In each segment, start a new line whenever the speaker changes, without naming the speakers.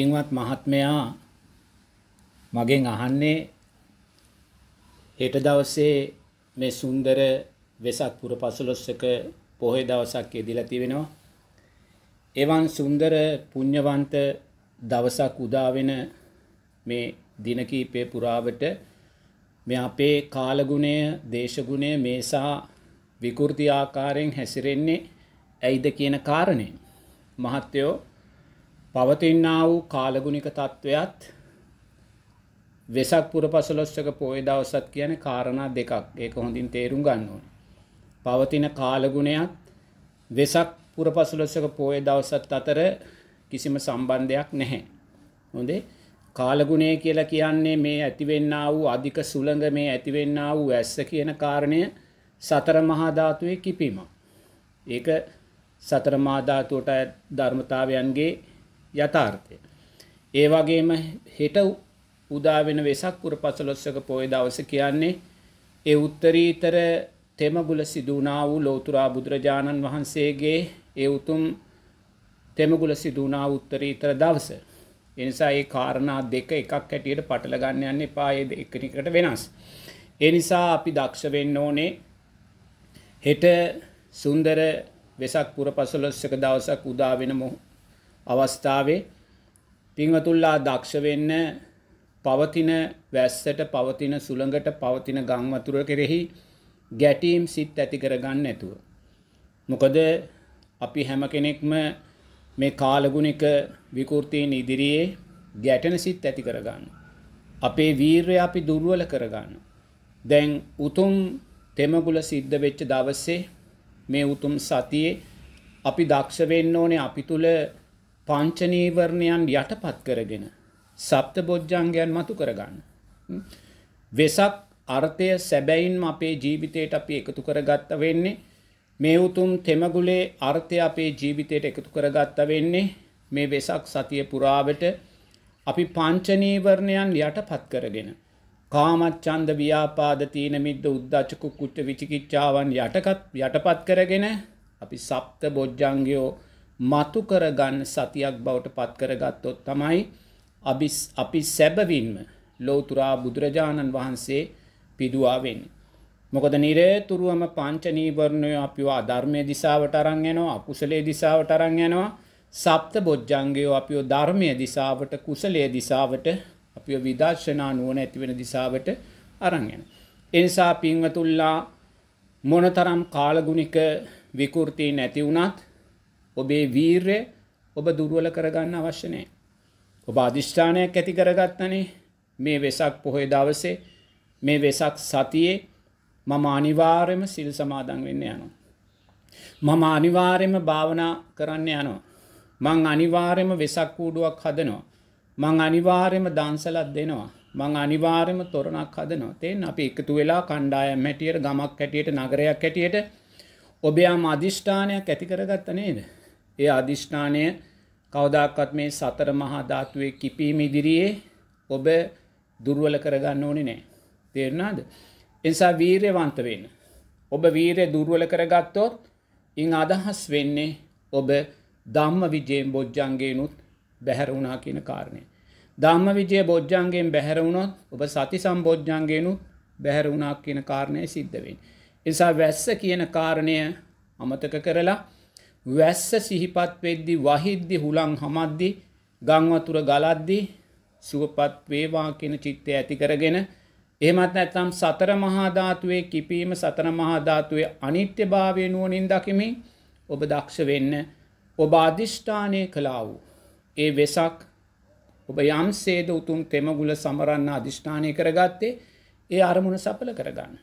පින්වත් මහත්මයා මගෙන් අහන්නේ හෙට දවසේ මේ සුන්දර වෙසක් පුර පසළොස්වක පොහොය දවසක් යෙදිලා තිබෙනවා. එවන් සුන්දර පුණ්‍යවන්ත දවසක් උදා වෙන මේ දින කීපය පුරාවට මේ අපේ කාලගුණය, දේශගුණය මේසා විකෘති ආකාරයෙන් හැසිරෙන්නේ ඇයිද කියන කාරණේ. මහත්තයෝ පවතින්නා වූ කාලගුණික තත්ත්වයත් වෙසක් පුර පසළොස්වක පොය දවසත් කියන කාරණා දෙකක් ඒක හොඳින් තේරුම් ගන්න ඕනේ. පවතින කාලගුණයත් වෙසක් පුර පසළොස්වක පොය දවසත් අතර කිසිම සම්බන්ධයක් නැහැ. හොඳේ කාලගුණය කියලා කියන්නේ මේ ඇතිවෙන්න වූ අධික සුළඟ මේ ඇතිවෙන්න වූ ඇස්ස කියන කාරණය සතර මහාධාතුවේ කිපීම. ඒක සතර මාධාතුවට ධර්මතාවයන්ගේ යථාර්ථය. ඒ වගේම හෙට උදාවෙන වෙසක් පුර පසලොස්සක පොය දවස කියන්නේ ඒ උත්තරීතර තෙමගුල සිදුනා වූ ලෝතුරා බුදුරජාණන් වහන්සේගේ ඒ උතුම් තෙමගුල සිදුනා උත්තරීතර දවස. එනිසා ඒ කාරණා දෙක එකක් හැටියට පටල ගන්න යන්න එපා ඒ එකනිකට වෙනස්. ඒ නිසා අපි දක්ෂ වෙන්න ඕනේ හෙට සුන්දර වෙසක් පුර පසළොස්සක දවසක් උදා වෙන අවස්ථාවේ පින්වතුල්ලා දක්ෂ වෙන්න පවතින වැස්සට පවතින සුළඟට පවතින ගංවතුර කෙරෙහි ගැටීම් සිත් ඇති කරගන්න ඇතුව. මොකද අපි හැම කෙනෙක්ම මේ කාලගුණික විකෘතියෙන් ඉදිරියේ ගැටන සිත් ඇති කරගන්න. අපේ වීර්ය අපි දුර්ුවල කරගන්න. දැන් උතුම් තෙමගුල සිද්ධ වෙච්ච දවස්සේ මේ උතුම් සතියේ අපි දක්ෂ වෙන්න ඕනේ අපි තුළ පංචනීවරණයන් යටපත් කරගෙන සප්ත බොජ්ජංගයන් මතු කරගන්න. වෙසක් අර්ථය සැබැයින්ම අපේ ජීවිතයට අපි එකතු කරගත්ත වෙන්නේ මේ උතුම් තෙමගුලේ අර්ථය අපේ ජීවිතයට එකතු කරගත්ත වෙන්නේ මේ වෙසක් සතිය පුරාවට අපි පංචනීවරණයන් යටපත් කරගෙන. කාමච්චන්ද ව්‍යාපාද තීන මිද්ද උද්දච්චකු කුට්ට විචිකිච්ඡාවන් යටකත් යටපත් කරගෙන අපි සප්ත බොජ්ජංගයෝ මතු කරගන්න සතියක් බවට පත් කරගත්තොත් තමයි අපි සැබවින්ම ලෝතුරා බුදුරජාණන් වහන්සේ පිදුවාවෙන්. මොකද නිරේතුරුවම පංචනීවරණය අපිව අධර්මය දිසාවට අරංයනවා අකුසලේ දිසාවට අරංයනවා සප්ත බොජ්ජංගයෝ අපිෝ ධර්මය දිසාවට කුසලේ දිසාවට අපිය විදර්ශනා නුවන ඇතිවෙන දිසාවට අරංගෙන. එනිසා පින්වතුල්ලා මොනතරම් කාලගුණික විකෘතිී නැති වුණත් ඔබේ වීර්ය ඔබ දුරුවල කරගන්න අවශ්‍යනය. ඔබ අධිෂ්ඨානයක් ඇති කරගත්තනේ මේ වෙසක් පොහොය දවසේ මේ වෙසක් සතියේ මම අනිවාර්යම සිල් සමාදන් වෙන්න යනවා. මම අනිවාර්යම භාවනා කරන්න යනවා. මං අනිවාර්යම වෙසක් කූඩුවක් හදනවා. මං අනිවාර්යම දන්සලත් දෙනවා. මං අනිවාර්යම තොරණක් හදනවා. තෙන් අපි එකතු වෙලා කණ්ඩායම් හැටියට ගමක් හැටියට නගරයක් හැටියට ඔබයාම අධිෂ්ඨානයක් ඇති කරගත්ත නේද. ඒ අධිෂ්ඨානය කවදක්වත් මේ සතර මහා ධාතුවේ කිපීම ඉදිරියේ ඔබ දුර්වල කරගන්න ඕනි නෑ. තේරනාද. එනිසා වීරයවන්ත වෙන්න. ඔබ වීරය දුර්වල කරගත්තොත් ඉං අදහස් වෙන්නේ ඔබ දම්ම විජයෙන් බොජ්ජන්ගේනුත් බැහැරුණා කියන කාරණය. දම්ම විජය බොජ්ජන්ගෙන් බැහැරුණොත් ඔබ සති සම්බෝජ්ජන්ගේනුත් බැහැරුණක් කියන කාරණය සිද්ධවෙන්. එසා වැස්ස කියන කාරණය අමතක කරලා වැස්ස සිහිපත් වෙද්දි වහිද්දි හුළං හමද්දි ගංවතුර ගලද්දි සුවපත් වේවා කියන චිත්තය ඇති කරගෙන එහමත් ඇත්තම් සතර මහාධාතුවේ කිපීම සතර මහාධාතුවේ අනිත්‍ය භාවය නුවනින් දකිමින් ඔබ දක්ෂ වෙන්න ඔබ අධිෂ්ඨානය කලා වූ. ඒ වෙසක් ඔබ යම් සේද උතුම් තෙමගුල සමරන්න අධිෂ්ඨානය කරගත්තේ ඒ අරමුණ සපල කරගන්න.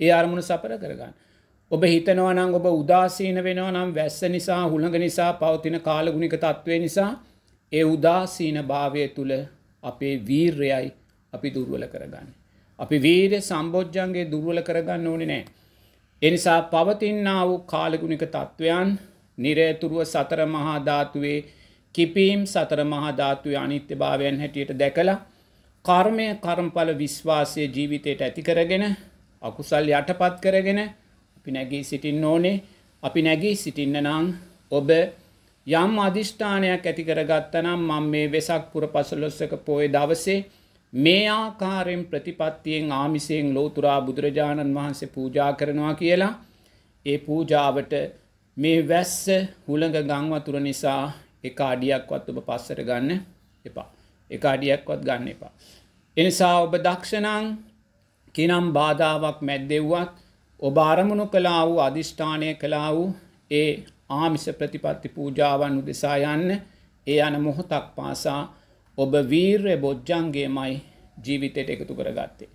ඒ අරමුණ සපල කරගන්න. ඔබ හිතනවනම් ඔබ උදාසීන වෙනවා නම් වැස්ස නිසා හුළඟ නිසා පවතින කාලගුණික තත්ත්වය නිසා ඒ උදාසීන භාවය තුළ අපේ වීර්යයි අපි දුර්වල කරගන්න. අපි වීරය සම්බෝජ්ජන්ගේ දුර්වල කරගන්න ඕනි නෑ. එනිසා පවතින්නා වූ කාලගුණික තත්ත්වයන් නිරේතුරුව සතර මහාධාතුවේ කිපීම් සතර මහාධාතුවේ අනිත්‍ය භාවයන් හැටියට දැකලා කර්මය කරම්පල විශ්වාසය ජීවිතයට ඇති කරගෙන අකුසල් යටපත් කරගෙන අපි නැගී සිටින්න ඕනේ. අපි නැගී සිටින්න නං ඔබ යම් අධිෂ්ඨානයක් ඇති කරගත්තනම් මම මේ වෙසක් පුර පසළොස්සක පෝය දවසේ මේ ආකාරයෙන් ප්‍රතිපත්තියෙන් ආමිසයෙන් ලෝතුරා බුදුරජාණන් වහන්සේ පූජා කරනවා කියලා. ඒ පූජාවට මේ වැස්ස හුළඟ ගංවතුර නිසා එක අඩියක්වත් ඔබ පස්සට ගන්න එපා. එක අඩියක්වත් ගන්න එපා. එනිසා ඔබ දක්ෂණං කිනම් බාධාවක් මැද්දෙව්වත් ඔබ අරමුණු කලා වූ අධිෂ්ඨානය කලා වූ ඒ ආමිස ප්‍රතිපත්ති පූජාවන් උදෙසා යන්න ඒ යන මොහොතක් පාසා ඔබ වීර්ය බොජ්ජන්ගේමයි ජීවිතයට එකතු කරගත්තේ.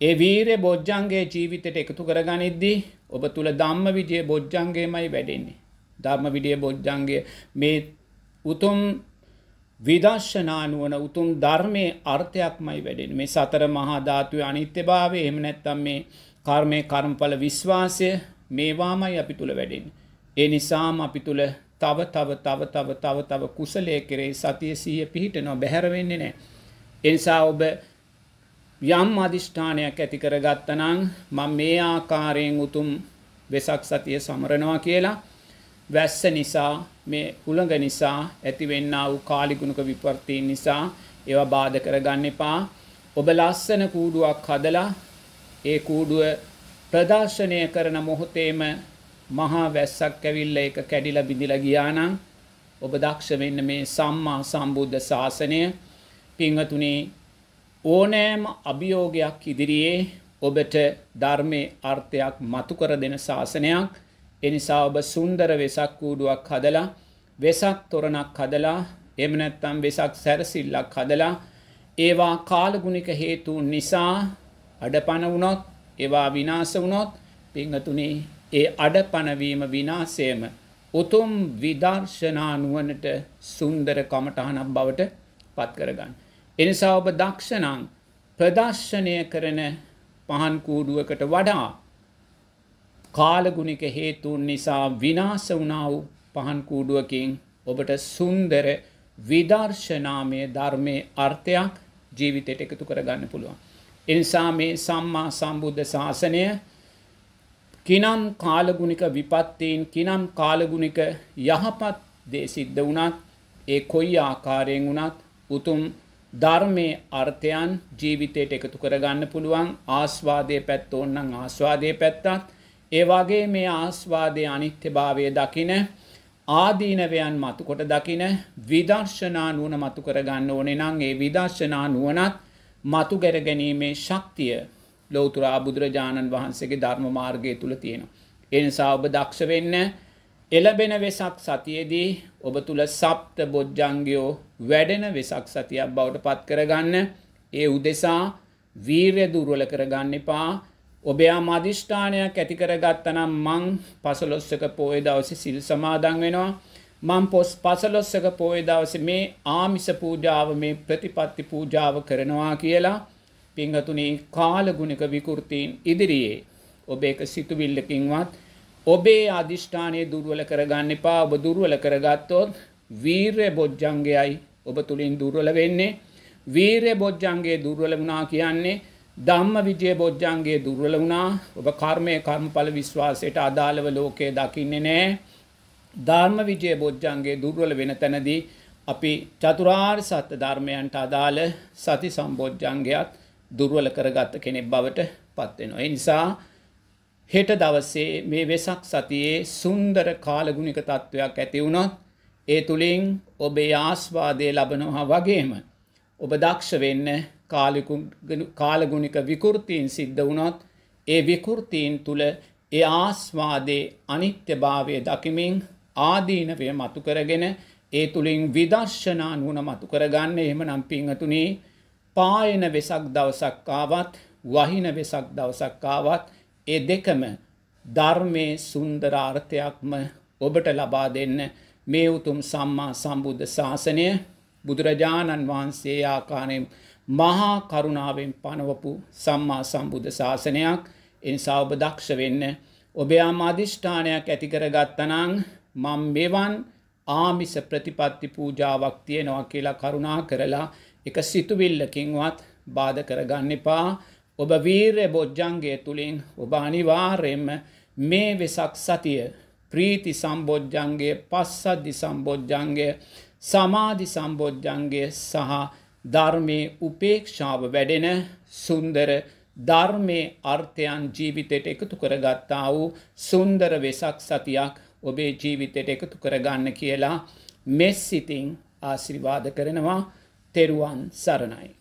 ඒ වීරය බොජ්ජන්ගේ ජීවිතයට එකතු කරගනිද්දී ඔබ තුළ දම්ම විජය බොජ්ජන්ගේමයි වැඩෙන්නේ. ධර්ම විඩිය බොජ්ජන්ගේ මේ උතුම් විදර්ශනානුවන උතුම් ධර්මය අර්ථයක්මයි වැඩෙන මේ සතර මහාධාතුව අනිත්‍ය භාවය එම නැත්තම් මේ කර්මය කර්මඵල විශ්වාසය මේවාමයි අපි තුළ වැඩෙන්. ඒ නිසාම අපි තුළ තව තව තව තව තව තව කුසලය කෙරේ සතිය සීය පිහිට නො බැහැරවෙන්නේ නෑ. එනිසා ඔබ යම් අධිෂ්ඨානයක් ඇති කරගත්තනං මං මේ ආකාරයෙන් උතුම් වෙසක් සතිය සමරනවා කියලා වැස්ස නිසා මේ හුළඟ නිසා ඇතිවෙන්න වූ කාලිගුණක විපර්තීන් නිසා ඒවා බාධ කරගන්න එපා ඔබ ලස්සන කූඩුවක් හදලා ඒ කූඩුව ප්‍රදර්ශනය කරන මොහොතේම මහා වැස්සක් ඇවිල්ල එක කැඩිල බිඳිල ගියානං ඔබ දක්ෂ වෙන්න මේ සම්මා සම්බුද්ධ ශාසනය පිංහතුනේ ඕනෑම අභියෝගයක් ඉදිරියේ ඔබට ධර්මය අර්ථයක් මතු කර දෙන ශාසනයක්. එනිසා ඔබ සුන්දර වෙසක් කූඩුවක් හදලා වෙසක් තොරණක් හදලා එමනැත්තම් වෙසක් සැරසිල්ලක් හදලා ඒවා කාලගුණික හේතුන් නිසා අඩපන වුණොත් ඒවා විනාස වුණොත් පිංහතුනේ ඒ අඩපනවීම විනාසයම උතුම් විදර්ශනානුවනට සුන්දර කමටහනක් බවට පත් කරගන්න. එනිසා ඔබ දක්ෂනං ප්‍රදර්ශනය කරන පහන් කූඩුවකට වඩා කාලගුණික හේතුන් නිසා විනාස වුණාව පහන් කූඩුවකින් ඔබට සුන්දර විදර්ශනාමය ධර්මය අර්ථයක් ජීවිතයට එකතු කරගන්න පුළුවන්. එනිසා මේ සම්මා සම්බුද්ධ ශාසනය කිනම් කාලගුණික විපත්තීන් කිනම් කාලගුණික යහපත් දේ සිද්ධ වනත් ඒ කොයි ආකාරයෙන් වනත් උතුම් ධර්මය අර්ථයන් ජීවිතයට එකතු කරගන්න පුළුවන්. ආස්වාදය පැත්ත ඔන්නන් ආස්වාදය පැත්තත්. ඒවාගේ මේ ආස්වාදය අනිත්‍ය භාවය දකින ආදීනවයන් මතුකොට දකින විදර්ශනා නුවන මතු කරගන්න ඕනෙ නං ඒ විදර්ශනා නුවනත් මතු ගැරගැනීමේ ශක්තිය ලෝතුරා බුදුරජාණන් වහන්සේගේ ධර්ම මාර්ගය තුළ තියෙනවා. එනිසා ඔබ දක්ෂ වෙන්න එලබෙන වෙසක් සතියේදී ඔබ තුළ සප්ත බොජ්ජංගයෝ වැඩෙන වෙසක් සතියක් බවට පත් කරගන්න. ඒ උදෙසා වීරය දුර්වල කරගන්න එපා. ඔබයා මධිෂ්ඨානයක් ඇතිකරගත්තනම් මං පසලොස්සක පෝය දවස සිල් සමාදන් වෙනවා. මං පොස් පසලොස්සක පෝය දවස මේ ආමිස පූජාව මේ ප්‍රතිපත්ති පූජාව කරනවා කියලා පිංහතුනේ කාලගුණක විකෘතීන් ඉදිරියේ ඔබ එක සිතුවිල්ලකින්වත් ඔබේ අධිෂ්ඨානය දුර්වල කරගන්න එපා. ඔබ දුර්වල කරගත්තොත් වීර්ය බොජ්ජන්ගයයි ඔබ තුළින් දුර්වල වෙන්නේ. වීරය බොජ්ජන්ගේ දුර්වල වුණා කියන්නේ ධම්ම විජය බොජ්ජන්ගේ දුර්වල වුණා. ඔබ කර්මය කර්මඵල විශ්වාසයට අදාළව ලෝකයේ දකින්නේ නෑ ධර්ම විජය බොජ්ජන්ගේ දුර්වල වෙන තැනදී අපි චතුරාර් සත්‍ය ධර්මයන්ට අදාළ සති සම්බෝජ්ජන්ගයක් දුර්වල කරගත්ත කෙනෙක් බවට පත්වෙනවා. එනිසා හෙට දවසේ මේ වෙසක් සතියේ සුන්දර කාලගුණික තත්ත්වයක් ඇති වුණොත් ඒ තුළින් ඔබේ ආස්වාදය ලබනවා වගේම ඔබ දක්ෂ වෙන්න කාලගුණික විකෘතීන් සිද්ධ වුණොත් ඒ විකෘතීන් තුළ ඒ ආස්වාදේ අනිත්‍ය භාවය දකිමින් ආදීනවය මතු කරගෙන ඒ තුළින් විදර්ශනා නුවන මතු කරගන්න. එහෙම නම් පිංහතුනේ පායන වෙසක් දවසක්කාවත් වහින වෙසක් දවසක්කාවත් ඒ දෙකම ධර්මය සුන්දරාර්ථයක්ම ඔබට ලබා දෙන්න මේ උතුම් සම්මා සම්බුද්ධ ශාසනය බුදුරජාණන් වහන්සේ ආකාරයෙන් මහා කරුණාවෙන් පනවපු සම්මා සම්බුද්ධ ශාසනයක්. එනිසා ඔබ දක්ෂ වෙන්න ඔබයා මාධිෂ්ඨානයක් ඇතිකර ගත්තනං මං මෙවන් ආමිස ප්‍රතිපත්ති පූජාවක් තියෙනවා කියලා කරුණා කරලා එක සිතුවිල්ලකින්වත් බාධ කරගන්න එපා. ඔබ වීරය බොජ්ජන්ගේ තුළින් ඔබ අනිවාර්යෙන්ම මේ වෙසක් සතිය ප්‍රීති සම්බෝජ්ජන්ගේ පස්සද්ධි සම්බෝජ්ජන්ගේ සමාධි සම්බෝජ්ජන්ගේ සහ ධර්මය උපේක්ෂාව වැඩෙන සුන්දර ධර්මය අර්ථයන් ජීවිතයට එකතු කරගත්තා වූ සුන්දර වෙසක් සතියක් ඔබේ ජීවිතයට එකතු කරගන්න කියලා මෙස් සිතින් ආශිර්වාද කරනවා තෙරුවන් සරණයි.